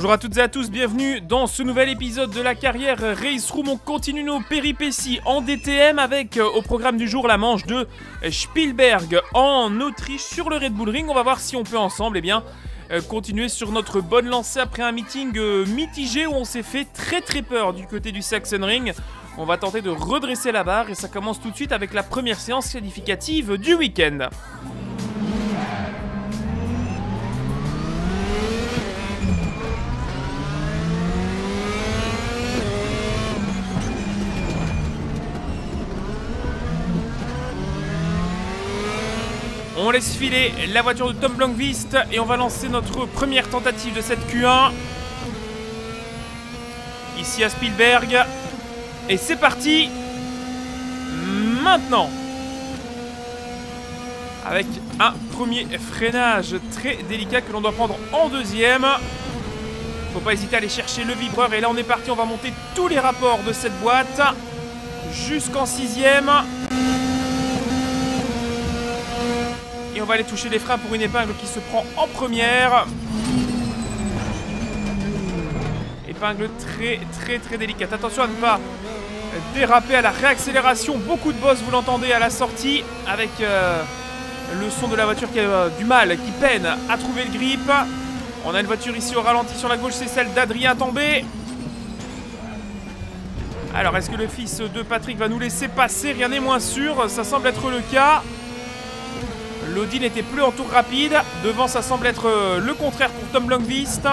Bonjour à toutes et à tous, bienvenue dans ce nouvel épisode de la carrière Race Room. On continue nos péripéties en DTM avec euh, au programme du jour la manche de Spielberg en Autriche sur le Red Bull Ring. On va voir si on peut ensemble eh bien, euh, continuer sur notre bonne lancée après un meeting euh, mitigé où on s'est fait très très peur du côté du Saxon Ring. On va tenter de redresser la barre et ça commence tout de suite avec la première séance qualificative du week-end. On laisse filer la voiture de Tom Blankvist et on va lancer notre première tentative de cette Q1. Ici à Spielberg. Et c'est parti Maintenant Avec un premier freinage très délicat que l'on doit prendre en deuxième. Faut pas hésiter à aller chercher le vibreur. Et là on est parti, on va monter tous les rapports de cette boîte. Jusqu'en sixième. On va aller toucher les freins pour une épingle qui se prend en première. Épingle très très très délicate. Attention à ne pas déraper à la réaccélération. Beaucoup de boss, vous l'entendez à la sortie, avec euh, le son de la voiture qui a du mal, qui peine à trouver le grip. On a une voiture ici au ralenti sur la gauche, c'est celle d'Adrien També. Alors, est-ce que le fils de Patrick va nous laisser passer? Rien n'est moins sûr, ça semble être le cas. L'Audi n'était plus en tour rapide. Devant, ça semble être euh, le contraire pour Tom Blomqvist.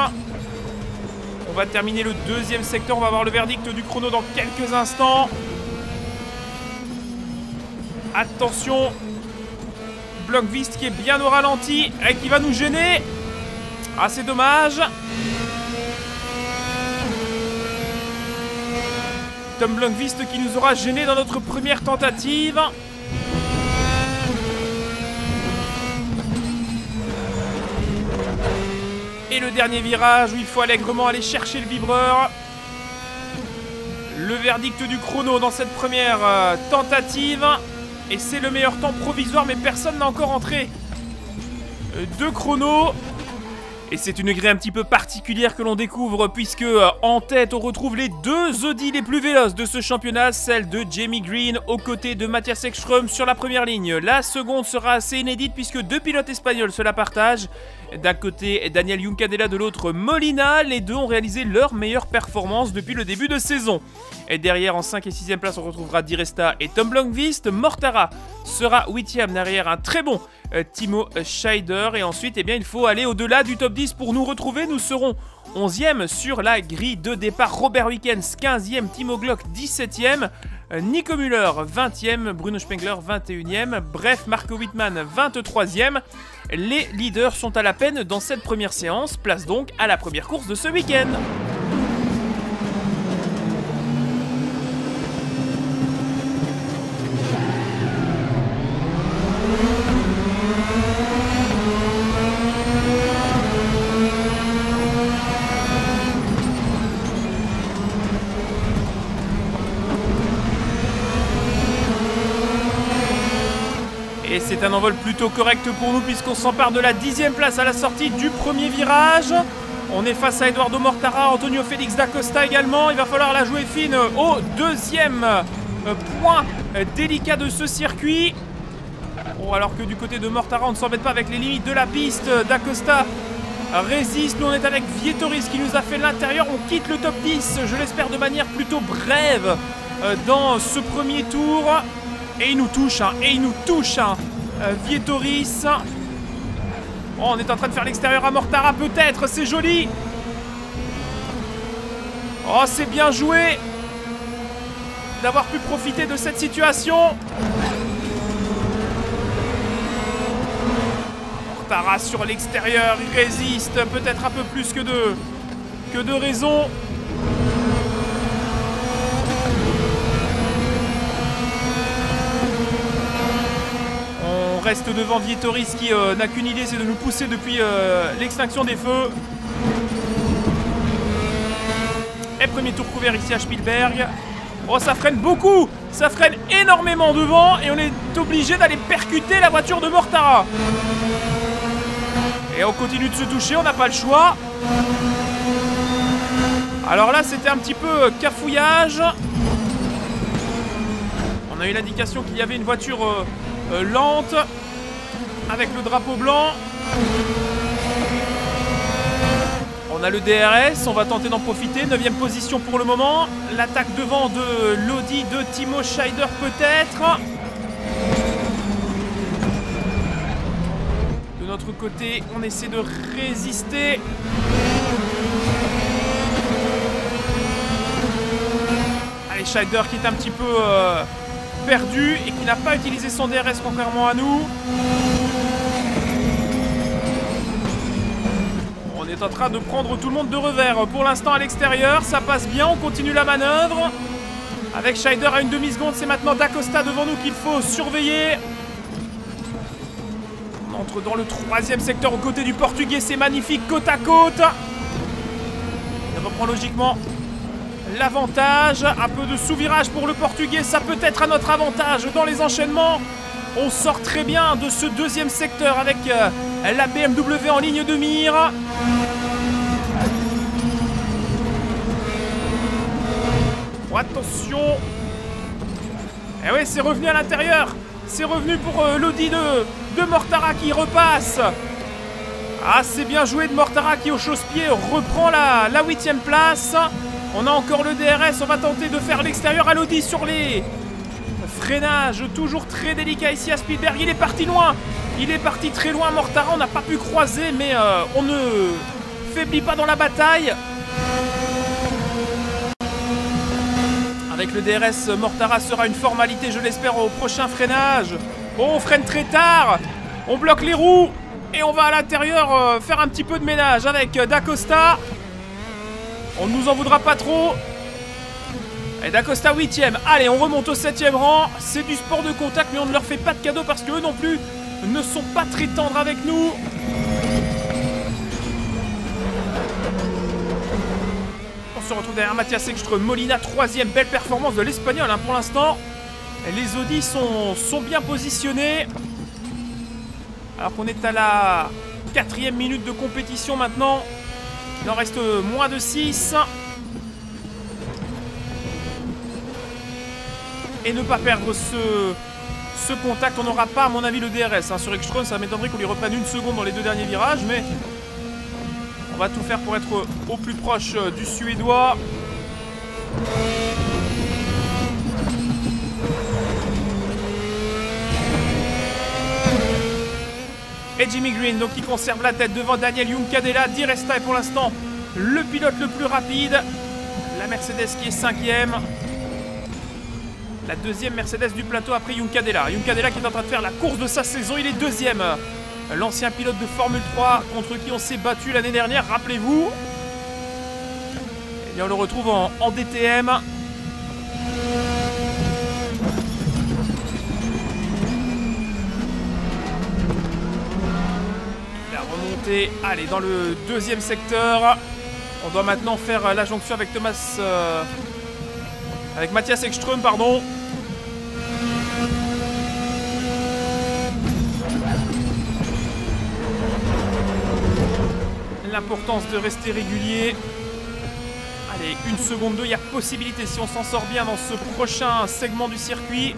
On va terminer le deuxième secteur. On va avoir le verdict du chrono dans quelques instants. Attention. Blomqvist qui est bien au ralenti et qui va nous gêner. Ah, c'est dommage. Tom Blomqvist qui nous aura gêné dans notre première tentative. Et le dernier virage où il faut allègrement aller chercher le vibreur. Le verdict du chrono dans cette première euh, tentative. Et c'est le meilleur temps provisoire, mais personne n'a encore entré euh, de chrono. Et c'est une grille un petit peu particulière que l'on découvre puisque euh, en tête on retrouve les deux Audi les plus véloces de ce championnat, celle de Jamie Green aux côtés de Matthias Ekström sur la première ligne. La seconde sera assez inédite puisque deux pilotes espagnols se la partagent. D'un côté Daniel Juncadella, de l'autre Molina, les deux ont réalisé leur meilleure performance depuis le début de saison. Et derrière en 5 et 6 e place on retrouvera Diresta et Tom Blomqvist. Mortara sera 8ème derrière un très bon euh, Timo Scheider. Et ensuite, eh bien, il faut aller au-delà du top 10 pour nous retrouver. Nous serons 11e sur la grille de départ. Robert Wickens 15e, Timo Glock 17e. Euh, Nico Müller 20e, Bruno Spengler 21e, bref Marco Wittmann 23e. Les leaders sont à la peine dans cette première séance, place donc à la première course de ce week-end. C'est un envol plutôt correct pour nous puisqu'on s'empare de la dixième place à la sortie du premier virage. On est face à Eduardo Mortara, Antonio Félix d'Acosta également. Il va falloir la jouer fine au deuxième point délicat de ce circuit. Oh, alors que du côté de Mortara, on ne s'embête pas avec les limites de la piste. D'Acosta résiste. Nous, on est avec Vietoris qui nous a fait l'intérieur. On quitte le top 10, je l'espère de manière plutôt brève euh, dans ce premier tour. Et il nous touche, hein, et il nous touche, hein, euh, Vietoris. Oh, on est en train de faire l'extérieur à Mortara, peut-être, c'est joli. Oh, c'est bien joué d'avoir pu profiter de cette situation. Mortara sur l'extérieur, il résiste, peut-être un peu plus que de, que de raison. Reste devant Vietoris qui euh, n'a qu'une idée, c'est de nous pousser depuis euh, l'extinction des feux. Et premier tour couvert ici à Spielberg. Oh, ça freine beaucoup Ça freine énormément devant et on est obligé d'aller percuter la voiture de Mortara. Et on continue de se toucher, on n'a pas le choix. Alors là, c'était un petit peu cafouillage. On a eu l'indication qu'il y avait une voiture euh, euh, lente avec le drapeau blanc. On a le DRS, on va tenter d'en profiter. 9 position pour le moment. L'attaque devant de l'Audi de Timo Scheider peut-être. De notre côté, on essaie de résister. Allez, Scheider qui est un petit peu euh, perdu et qui n'a pas utilisé son DRS contrairement à nous. On est en train de prendre tout le monde de revers. Pour l'instant à l'extérieur, ça passe bien, on continue la manœuvre. Avec Scheider à une demi-seconde, c'est maintenant D'Acosta devant nous qu'il faut surveiller. On entre dans le troisième secteur aux côtés du Portugais, c'est magnifique, côte à côte. Il reprend logiquement l'avantage. Un peu de sous-virage pour le Portugais, ça peut être à notre avantage dans les enchaînements. On sort très bien de ce deuxième secteur avec euh, la BMW en ligne de mire. attention Eh ouais, c'est revenu à l'intérieur C'est revenu pour euh, l'Audi de, de Mortara qui repasse Ah, c'est bien joué de Mortara qui, au chausse-pied, reprend la, la 8 place. On a encore le DRS, on va tenter de faire l'extérieur à l'Audi sur les freinages. Toujours très délicat ici à Spielberg. Il est parti loin il est parti très loin, Mortara, on n'a pas pu croiser, mais euh, on ne faiblit pas dans la bataille. Avec le DRS, Mortara sera une formalité, je l'espère, au prochain freinage. Oh, on freine très tard On bloque les roues et on va à l'intérieur euh, faire un petit peu de ménage avec D'Acosta. On ne nous en voudra pas trop. Et D'Acosta 8ème. Allez, on remonte au 7ème rang. C'est du sport de contact, mais on ne leur fait pas de cadeau parce qu'eux non plus ne sont pas très tendres avec nous. On se retrouve derrière Mathias Ekström, Molina, troisième, belle performance de l'Espagnol hein, pour l'instant. Les Audi sont, sont bien positionnés. Alors qu'on est à la quatrième minute de compétition maintenant. Il en reste moins de 6. Et ne pas perdre ce, ce contact. On n'aura pas, à mon avis, le DRS. Hein. Sur Ekström, ça m'étonnerait qu'on lui reprenne une seconde dans les deux derniers virages, mais on va tout faire pour être au plus proche euh, du Suédois. Et Jimmy Green, donc qui conserve la tête devant Daniel Juncadella. Di Resta est pour l'instant le pilote le plus rapide. La Mercedes qui est cinquième. La deuxième Mercedes du plateau après Juncadella. Juncadella qui est en train de faire la course de sa saison. Il est deuxième. L'ancien pilote de Formule 3 contre qui on s'est battu l'année dernière, rappelez-vous. Et eh on le retrouve en DTM. Allez, dans le deuxième secteur. On doit maintenant faire la jonction avec Thomas... Euh, avec Mathias Ekström, pardon. L'importance de rester régulier. Allez, une seconde 2, il y a possibilité, si on s'en sort bien dans ce prochain segment du circuit,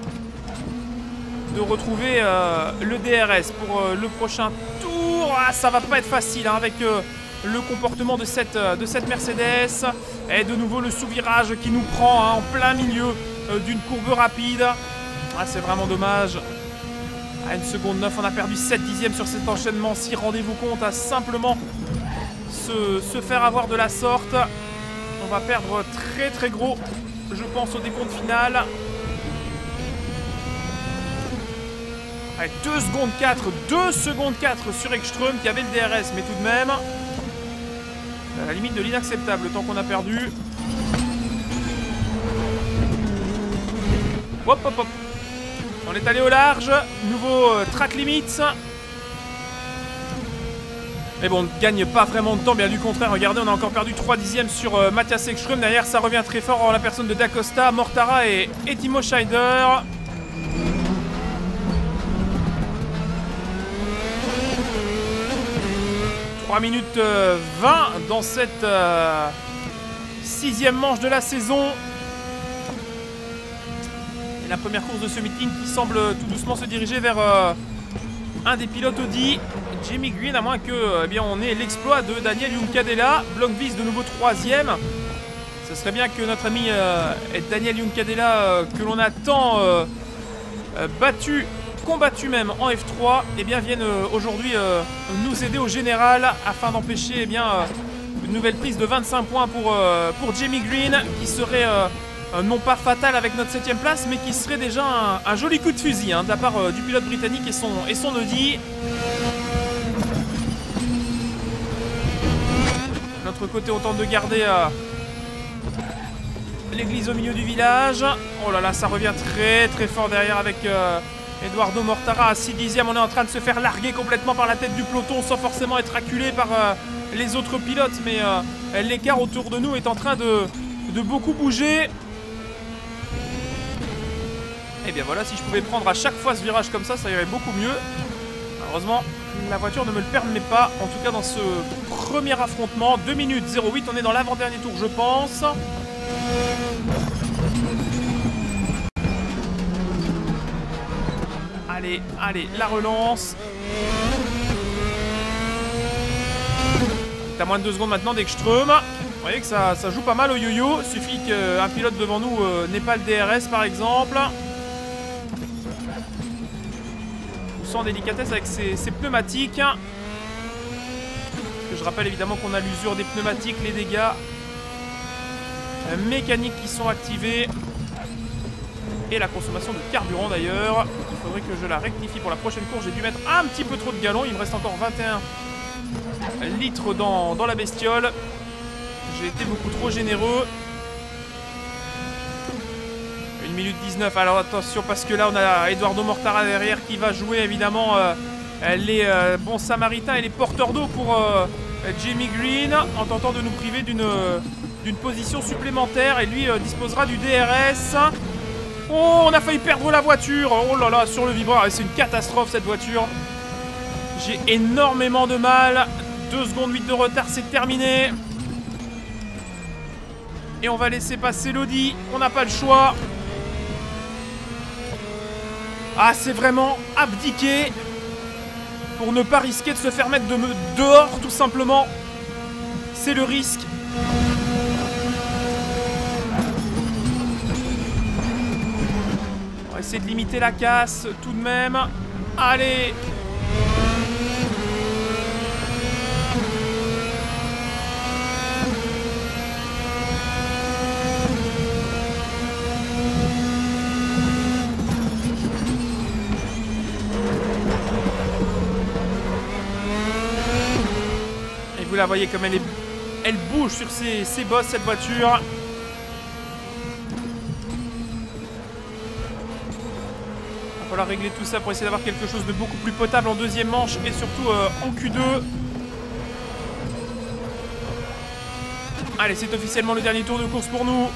de retrouver euh, le DRS pour euh, le prochain tour. Ah, ça va pas être facile hein, avec... Euh, le comportement de cette, euh, de Mercedes. Et de nouveau le sous-virage qui nous prend hein, en plein milieu euh, d'une courbe rapide. Ah, c'est vraiment dommage. À une seconde 9, on a perdu 7 dixièmes sur cet enchaînement. Si rendez-vous compte, à simplement se, se, faire avoir de la sorte. On va perdre très très gros, je pense, au décompte final. Allez, 2 secondes 4, 2 secondes 4 sur Ekström qui avait le DRS, mais tout de même, à la limite de l'inacceptable, le temps qu'on a perdu. Hop, hop, hop. On est allé au large. Nouveau euh, track limits. Mais bon, on ne gagne pas vraiment de temps, bien du contraire. Regardez, on a encore perdu 3 dixièmes sur euh, Mathias Ekström. Derrière, ça revient très fort en la personne de Dacosta, Mortara et, et Timo Scheider. 3 minutes 20 euh, dans cette sixième manche de la saison. Et la première course de ce meeting qui semble tout doucement se diriger vers euh, un des pilotes Audi. Jimmy Green, à moins que eh bien, on ait l'exploit de Daniel Juncadella. Blonkvis de nouveau troisième. Ce serait bien que notre ami euh, Daniel Juncadella, euh, que l'on a tant euh, battu, combattu même en F3, eh bien, vienne aujourd'hui nous aider au général afin d'empêcher eh bien, une nouvelle prise de 25 points pour, pour Jamie Green qui serait non pas fatal avec notre 7ème place, mais qui serait déjà un, joli coup de fusil hein, de la part du pilote britannique et son, et son Audi. Notre côté, on tente de garder l'église au milieu du village. Oh là là, ça revient très très fort derrière avec euh, Eduardo Mortara à 6 dixièmes. On est en train de se faire larguer complètement par la tête du peloton sans forcément être acculé par euh, les autres pilotes. Mais euh, l'écart autour de nous est en train de, de beaucoup bouger. Et eh bien voilà, si je pouvais prendre à chaque fois ce virage comme ça, ça irait beaucoup mieux. Malheureusement, la voiture ne me le permet pas, en tout cas dans ce premier affrontement. 2 minutes 08, on est dans l'avant-dernier tour je pense. Allez, allez, la relance. T'as moins de 2 secondes maintenant d'Ekström. Vous voyez que ça, joue pas mal au yo-yo. Suffit qu'un pilote devant nous euh, n'ait pas le DRS par exemple. Sans délicatesse avec ses, pneumatiques. je rappelle évidemment qu'on a l'usure des pneumatiques, les dégâts mécaniques qui sont activés. Et la consommation de carburant d'ailleurs. Faudrait que je la rectifie pour la prochaine course. J'ai dû mettre un petit peu trop de galons. Il me reste encore 21 litres dans, dans la bestiole. J'ai été beaucoup trop généreux. 1 minute 19. Alors attention parce que là on a Eduardo Mortara derrière qui va jouer évidemment euh, les euh, bons samaritains et les porteurs d'eau pour euh, Jamie Green en tentant de nous priver d'une position supplémentaire et lui disposera du DRS. Oh, on a failli perdre la voiture. Oh là là, sur le vibreur. C'est une catastrophe cette voiture. J'ai énormément de mal. 2 secondes 8 de retard, c'est terminé. Et on va laisser passer l'Audi. On n'a pas le choix. Ah, c'est vraiment abdiqué pour ne pas risquer de se faire mettre de dehors, tout simplement. C'est le risque. Essayer de limiter la casse tout de même. Allez Et vous la voyez comme elle est... Elle bouge sur ses, ses bosses cette voiture. Régler tout ça pour essayer d'avoir quelque chose de beaucoup plus potable en deuxième manche et surtout euh, en Q2. Allez, c'est officiellement le dernier tour de course pour nous.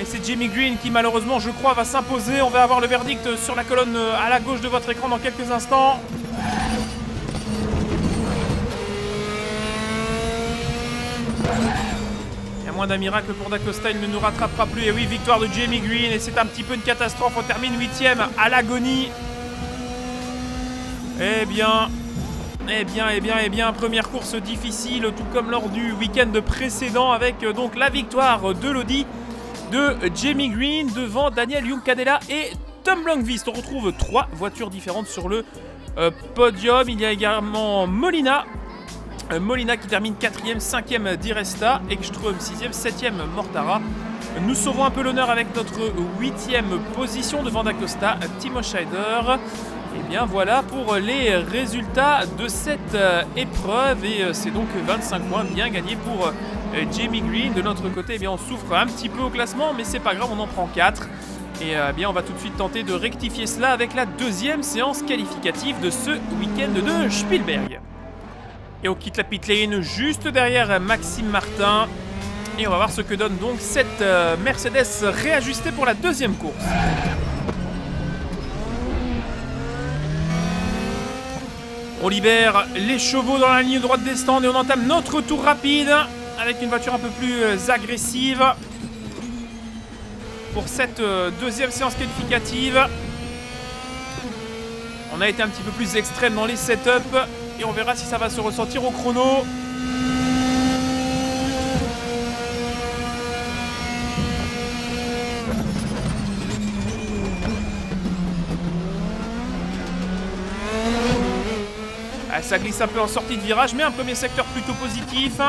Et c'est Jimmy Green qui malheureusement, je crois, va s'imposer. On va avoir le verdict sur la colonne euh, à la gauche de votre écran dans quelques instants. Moins d'un miracle pour Dacosta, il ne nous rattrapera plus. Et oui, victoire de Jamie Green. Et c'est un petit peu une catastrophe. On termine huitième à l'agonie. Eh bien, eh bien, eh bien, eh bien, première course difficile, tout comme lors du week-end précédent, avec euh, donc la victoire de l'Audi de Jamie Green devant Daniel Juncadella et Tom Blankvist. On retrouve trois voitures différentes sur le euh, podium. Il y a également Molina Molina qui termine 4ème, 5ème Diresta, Ekström 6ème, 7ème Mortara. Nous sauvons un peu l'honneur avec notre 8ème position devant Dacosta, Timo Scheider. Et bien voilà pour les résultats de cette euh, épreuve et euh, c'est donc 25 points bien gagnés pour Jamie Green. De notre côté, eh on souffre un petit peu au classement mais c'est pas grave, on en prend 4. Et bien on va tout de suite tenter de rectifier cela avec la deuxième séance qualificative de ce week-end de Spielberg. Et on quitte la pit lane juste derrière Maxime Martin. Et on va voir ce que donne donc cette euh, Mercedes réajustée pour la deuxième course. On libère les chevaux dans la ligne droite des stands et on entame notre tour rapide. avec une voiture un peu plus euh, agressive pour cette euh, deuxième séance qualificative. On a été un petit peu plus extrême dans les setups et on verra si ça va se ressentir au chrono. Ah, ça glisse un peu en sortie de virage, mais un premier secteur plutôt positif.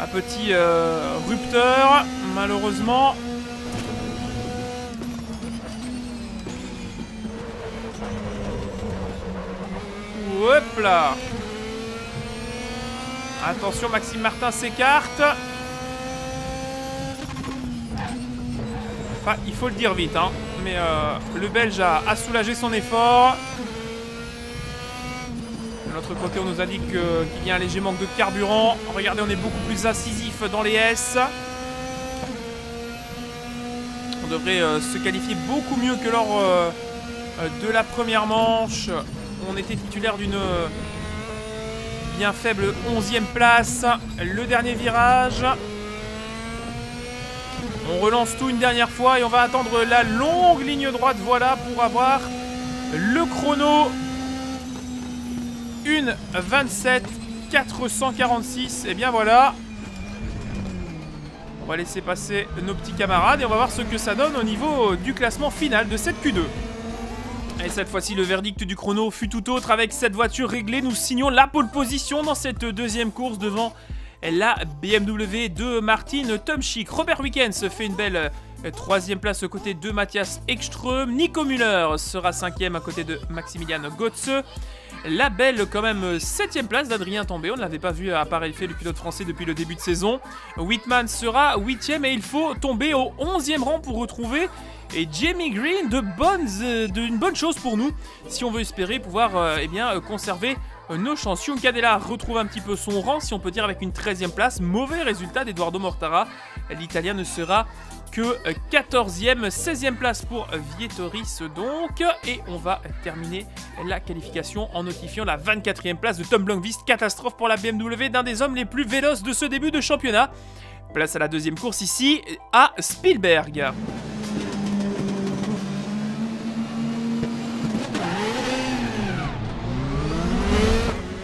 Un petit euh, rupteur, malheureusement. Hop là Attention, Maxime Martin s'écarte. Enfin, il faut le dire vite, hein. Mais euh, le Belge a, soulagé son effort. De l'autre côté, on nous indique qu'il y a un léger manque de carburant. Regardez, on est beaucoup plus incisif dans les S. On devrait euh, se qualifier beaucoup mieux que lors euh, de la première manche on était titulaire d'une bien faible 11e place. Le dernier virage. On relance tout une dernière fois et on va attendre la longue ligne droite, voilà, pour avoir le chrono. 1 27 446. Et bien voilà. On va laisser passer nos petits camarades et on va voir ce que ça donne au niveau du classement final de cette Q2. Et cette fois-ci, le verdict du chrono fut tout autre. Avec cette voiture réglée, nous signons la pole position dans cette deuxième course devant la BMW de Martin Tomchik. Robert Wickens fait une belle euh, troisième place aux côtés de Mathias Ekström. Nico Müller sera cinquième à côté de Maximilian Gotze. La belle quand même septième place d'Adrien Tambay. On ne l'avait pas vu fait le pilote français depuis le début de saison. Whitman sera huitième et il faut tomber au onzième rang pour retrouver et Jamie Green de bonnes, euh, de, une bonne chose pour nous si on veut espérer pouvoir euh, eh bien, conserver nos chances. Cadella retrouve un petit peu son rang, si on peut dire, avec une 13e place. Mauvais résultat d'Eduardo Mortara. L'Italien ne sera que 14e, 16e place pour Vietoris donc. Et on va terminer la qualification en notifiant la 24e place de Tom Blomqvist. Catastrophe pour la BMW d'un des hommes les plus véloces de ce début de championnat. Place à la deuxième course ici à Spielberg.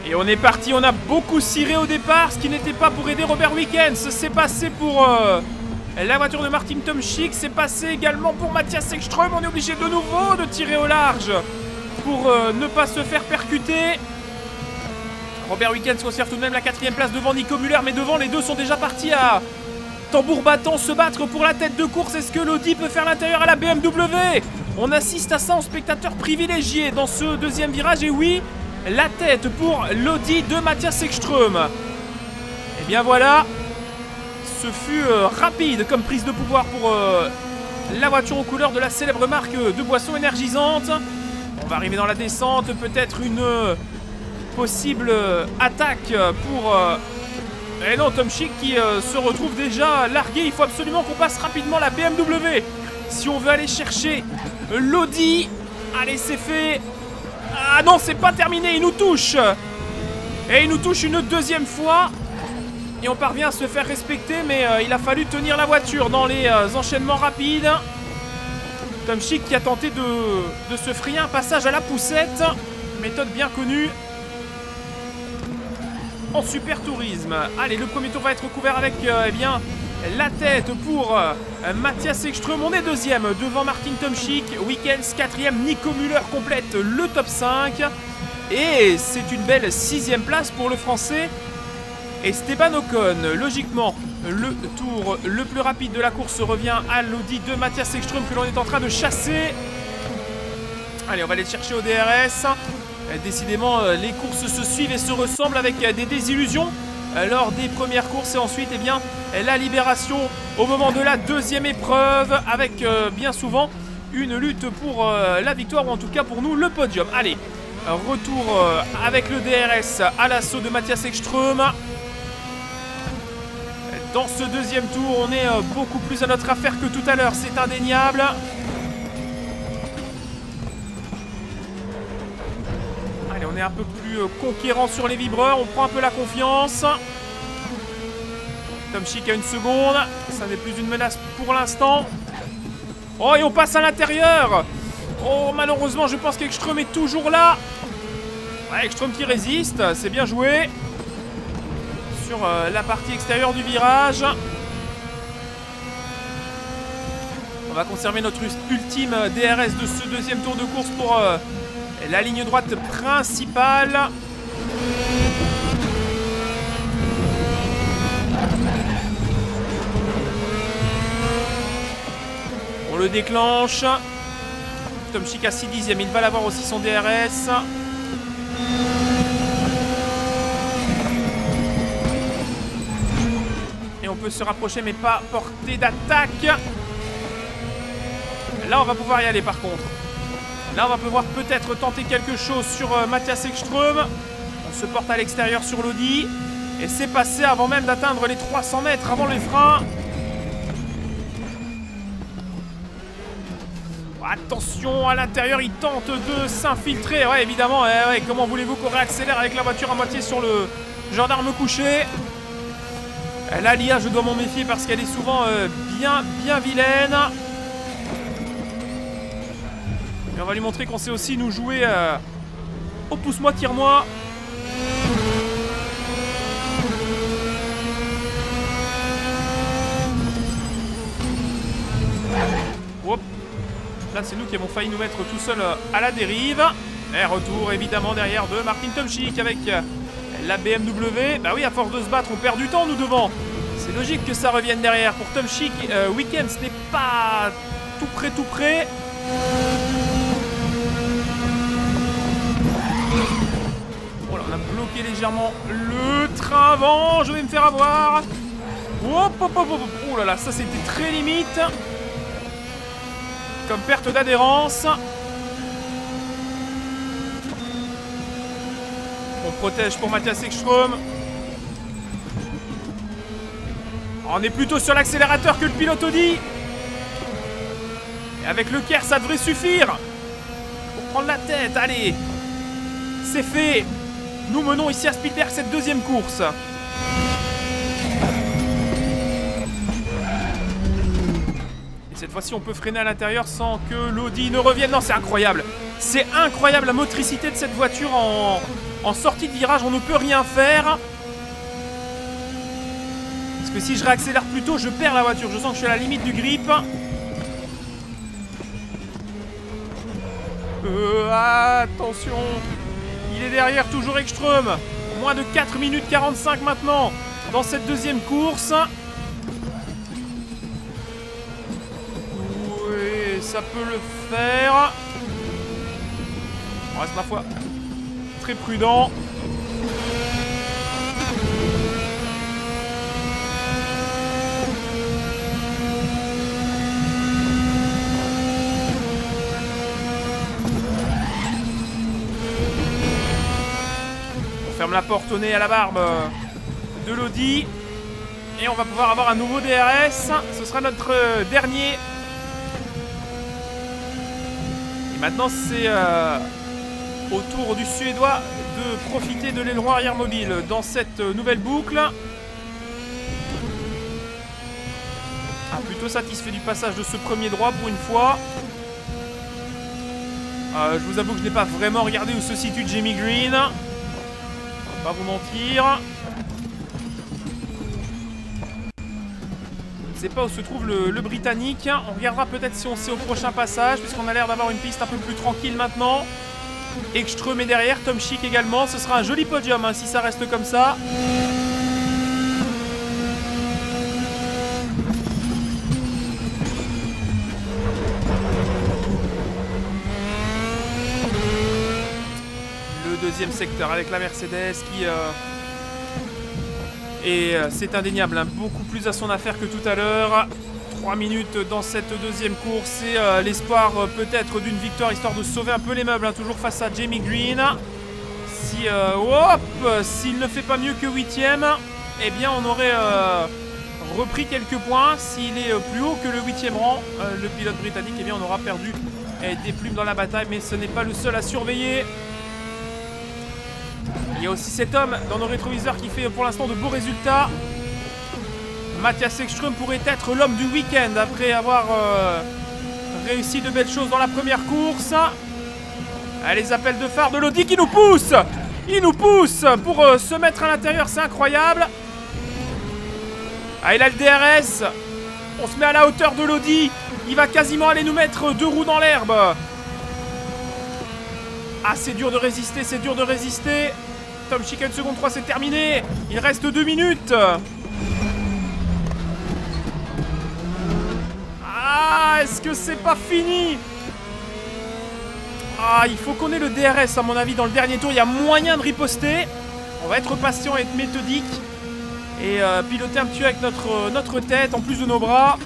Et on est parti, on a beaucoup ciré au départ, ce qui n'était pas pour aider Robert Wickens. C'est passé pour euh, la voiture de Martin Tomchik, c'est passé également pour Mathias Ekström. On est obligé de nouveau de tirer au large pour euh, ne pas se faire percuter. Robert Wickens conserve tout de même la quatrième place devant Nico Muller, mais devant les deux sont déjà partis à tambour battant se battre pour la tête de course. Est-ce que l'Audi peut faire l'intérieur à la BMW On assiste à ça en spectateur privilégié dans ce deuxième virage, et oui, la tête pour l'Audi de Mathias Ekström. Et eh bien voilà, fut euh, rapide comme prise de pouvoir pour euh, la voiture aux couleurs de la célèbre marque de boissons énergisantes. On va arriver dans la descente, peut-être une euh, possible attaque pour... Et non, Tom Chic qui se retrouve déjà largué. Il faut absolument qu'on passe rapidement la BMW si on veut aller chercher l'Audi. Allez, c'est fait. Ah non, c'est pas terminé, il nous touche Et il nous touche une deuxième fois. Et on parvient à se faire respecter, mais euh, il a fallu tenir la voiture dans les euh, enchaînements rapides. Tom Chic qui a tenté de, se frayer un passage à la poussette. Méthode bien connue. En super tourisme. Allez, le premier tour va être couvert avec, euh, eh bien, la tête pour Mathias Ekström. On est deuxième devant Martin Tomchik. Weekends quatrième. Nico Müller complète le top 5. Et c'est une belle sixième place pour le français. Esteban Ocon, logiquement, le tour le plus rapide de la course revient à l'Audi de Mathias Ekström que l'on est en train de chasser. Allez, on va aller chercher au DRS. Décidément, euh, les courses se suivent et se ressemblent avec des désillusions lors des premières courses et ensuite eh bien, la libération au moment de la deuxième épreuve avec euh, bien souvent une lutte pour euh, la victoire ou en tout cas pour nous le podium. Allez, retour euh, avec le DRS à l'assaut de Mathias Ekström. Dans ce deuxième tour, on est beaucoup plus à notre affaire que tout à l'heure, c'est indéniable. On est un peu plus euh, conquérant sur les vibreurs. On prend un peu la confiance. Tom Chic a une seconde. Ça n'est plus une menace pour l'instant. Oh, et on passe à l'intérieur. Oh, malheureusement, je pense qu'Ekström est toujours là. Ouais, Ekström qui résiste. C'est bien joué. Sur euh, la partie extérieure du virage. On va conserver notre ultime DRS de ce deuxième tour de course pour euh, la ligne droite principale. On le déclenche. Tom 6 dixièmes. Il va l'avoir aussi son DRS. Et on se rapprocher mais pas porter d'attaque. Là, on va pouvoir y aller par contre. Là, on va pouvoir peut-être tenter quelque chose sur euh, Mathias Ekström. On se porte à l'extérieur sur l'Audi. Et c'est passé avant même d'atteindre les 300 mètres avant les freins. Attention, à l'intérieur, il tente de s'infiltrer. Ouais, évidemment, ouais, comment voulez-vous qu'on réaccélère avec la voiture à moitié sur le gendarme couché? Là, l'IA, je dois m'en méfier parce qu'elle est souvent euh, bien, bien vilaine. Et on va lui montrer qu'on sait aussi nous jouer euh, au pousse-moi, tire-moi. Là, c'est nous qui avons failli nous mettre tout seul euh, à la dérive. Et retour, évidemment, derrière de Martin Tomchik avec euh, la BMW. Bah oui, à force de se battre, on perd du temps, nous, devant. C'est logique que ça revienne derrière. Pour Tomchik, euh, Weekend, ce n'est pas tout près, tout près. bloquer légèrement le train avant. Je vais me faire avoir. Oh là là, ça c'était très limite. Comme perte d'adhérence. Protège pour Mathias Ekström. On est plutôt sur l'accélérateur que le pilote Audi. Et avec le Kerr, ça devrait suffire. Pour prendre la tête, allez. C'est fait. Nous menons ici à Spielberg cette deuxième course. Et cette fois-ci, on peut freiner à l'intérieur sans que l'Audi ne revienne. Non, c'est incroyable. C'est incroyable la motricité de cette voiture en, en sortie de virage. On ne peut rien faire. Parce que si je réaccélère plus tôt, je perds la voiture. Je sens que je suis à la limite du grip. Euh, attention il est derrière, toujours Ekström. Moins de 4 minutes 45 maintenant dans cette deuxième course. Oui, ça peut le faire. On reste ma foi très prudent. ferme la porte au nez à la barbe de l'Audi. Et on va pouvoir avoir un nouveau DRS. Ce sera notre euh, dernier. Et maintenant, c'est euh, au tour du Suédois de profiter de l'aileron arrière mobile dans cette nouvelle boucle. Ah, plutôt satisfait du passage de ce premier droit pour une fois. je vous avoue que je n'ai pas vraiment regardé où se situe Jamie Green pas vous mentir. Je ne sais pas où se trouve le, Britannique. On regardera peut-être si on sait au prochain passage, puisqu'on a l'air d'avoir une piste un peu plus tranquille maintenant. Ekström est derrière, Tom Chic également. Ce sera un joli podium hein, si ça reste comme ça. deuxième secteur avec la Mercedes qui... Euh, et euh, c'est indéniable, hein, beaucoup plus à son affaire que tout à l'heure. 3 minutes dans cette deuxième course et euh, l'espoir peut-être d'une victoire histoire de sauver un peu les meubles, hein, toujours face à Jamie Green. Si, hop, s'il ne fait pas mieux que 8 eh bien on aurait repris quelques points. S'il est plus haut que le 8 rang, le pilote britannique, eh bien on aura perdu des plumes dans la bataille, mais ce n'est pas le seul à surveiller. Il y a aussi cet homme dans nos rétroviseurs qui fait pour l'instant de beaux résultats. Mathias Ekström pourrait être l'homme du week-end après avoir euh, réussi de belles choses dans la première course. Ah, les appels de phare de l'Audi qui nous poussent Il nous pousse pour euh, se mettre à l'intérieur, c'est incroyable. Ah, il a le DRS. On se met à la hauteur de l'Audi. Il va quasiment aller nous mettre deux roues dans l'herbe. Ah, c'est dur de résister, c'est dur de résister. Tom Chicken seconde 3, c'est terminé. Il reste deux minutes. Ah, est-ce que c'est pas fini? Ah, il faut qu'on ait le DRS à mon avis dans le dernier tour. Il y a moyen de riposter. On va être patient et être méthodique. Et euh, piloter un petit peu avec notre, notre tête en plus de nos bras.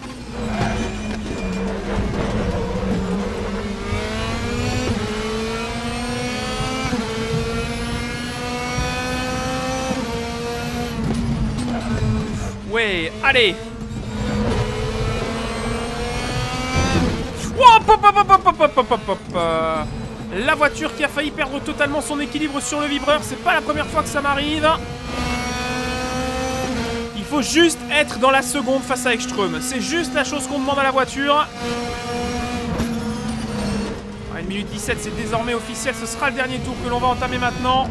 Ouais, allez La voiture qui a failli perdre totalement son équilibre sur le vibreur, c'est pas la première fois que ça m'arrive. Il faut juste être dans la seconde face à Ekström. C'est juste la chose qu'on demande à la voiture. 1 minute 17, c'est désormais officiel. Ce sera le dernier tour que l'on va entamer maintenant.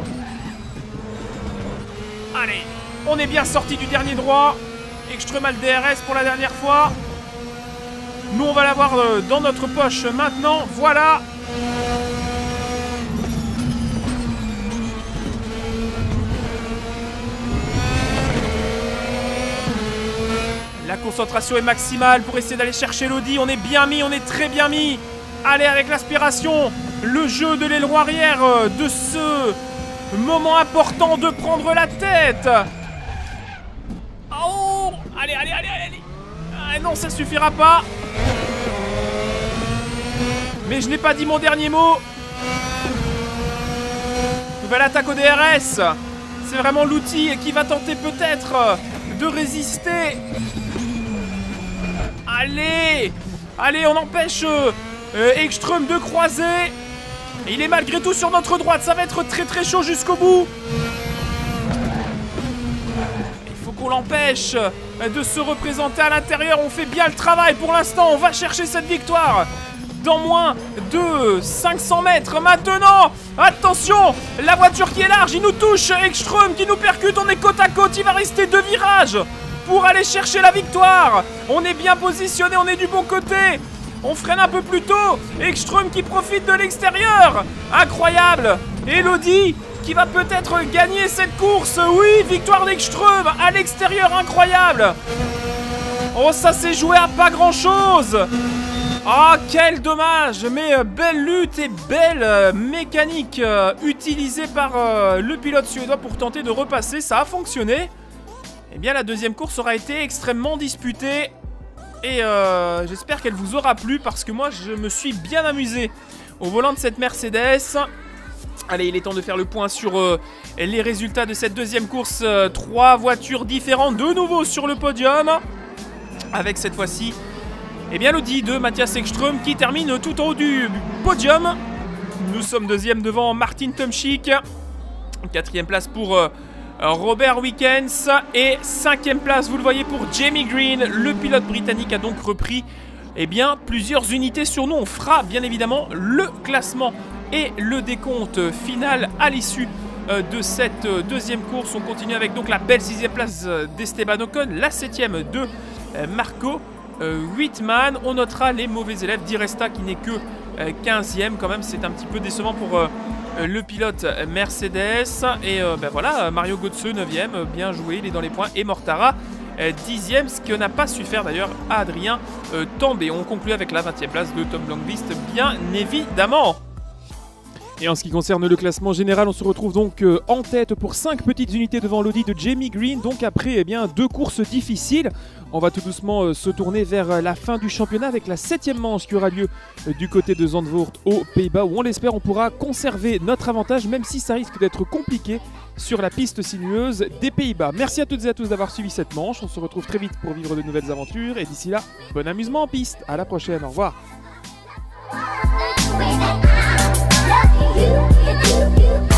Allez, on est bien sorti du dernier droit. Ekström a le DRS pour la dernière fois. Nous, on va l'avoir euh, dans notre poche maintenant. Voilà. La concentration est maximale pour essayer d'aller chercher l'Audi. On est bien mis, on est très bien mis. Allez avec l'aspiration. Le jeu de l'aileron arrière euh, de ce moment important de prendre la tête. Oh Allez, allez, allez, allez. Ah non, ça suffira pas. Mais je n'ai pas dit mon dernier mot. Nouvelle attaque au DRS. C'est vraiment l'outil qui va tenter peut-être de résister. Allez Allez, on empêche euh, de croiser. il est malgré tout sur notre droite. Ça va être très très chaud jusqu'au bout. Qu'on l'empêche de se représenter à l'intérieur. On fait bien le travail pour l'instant. On va chercher cette victoire dans moins de 500 mètres. Maintenant, attention, la voiture qui est large, il nous touche. Ekström qui nous percute, on est côte à côte, il va rester deux virages pour aller chercher la victoire. On est bien positionné, on est du bon côté. On freine un peu plus tôt. Ekström qui profite de l'extérieur. Incroyable. Elodie qui va peut-être gagner cette course. Oui, victoire d'Ekström à l'extérieur, incroyable. Oh, ça s'est joué à pas grand-chose. Ah, quel dommage Mais euh, belle lutte et belle euh, mécanique euh, utilisée par le pilote suédois pour tenter de repasser. Ça a fonctionné. Eh bien, la deuxième course aura été extrêmement disputée. Et j'espère qu'elle vous aura plu parce que moi, je me suis bien amusé au volant de cette Mercedes. Allez, il est temps de faire le point sur les résultats de cette deuxième course. trois voitures différentes de nouveau sur le podium. Avec cette fois-ci et bien de Mathias Ekström qui termine tout en haut du podium. Nous sommes deuxième devant Martin Tomchik. Quatrième place pour euh, Robert Wickens. Et cinquième place, vous le voyez, pour Jamie Green. Le pilote britannique a donc repris eh bien, plusieurs unités sur nous. On fera bien évidemment le classement et le décompte final à l'issue euh, de cette euh, deuxième course. On continue avec donc la belle sixième place d'Esteban Ocon, la septième de Marco 8 man. On notera les mauvais élèves d'Iresta qui n'est que 15e. Euh, Quand même, c'est un petit peu décevant pour euh, le pilote Mercedes. Et euh, ben voilà, Mario Götze 9e, bien joué, il est dans les points. Et Mortara 10e, ce qu'on n'a pas su faire d'ailleurs Adrien També. On conclut avec la 20e place de Tom Blomqvist, bien évidemment. Et en ce qui concerne le classement général, on se retrouve donc en tête pour 5 petites unités devant l'Audi de Jamie Green. Donc après eh bien, deux courses difficiles, on va tout doucement euh, se tourner vers euh, la fin du championnat avec la septième manche qui aura lieu euh, du côté de Zandvoort aux Pays-Bas où on l'espère on pourra conserver notre avantage même si ça risque d'être compliqué sur la piste sinueuse des Pays-Bas. Merci à toutes et à tous d'avoir suivi cette manche. On se retrouve très vite pour vivre de nouvelles aventures et d'ici là, bon amusement en piste. À la prochaine, au revoir. you, you, you, you.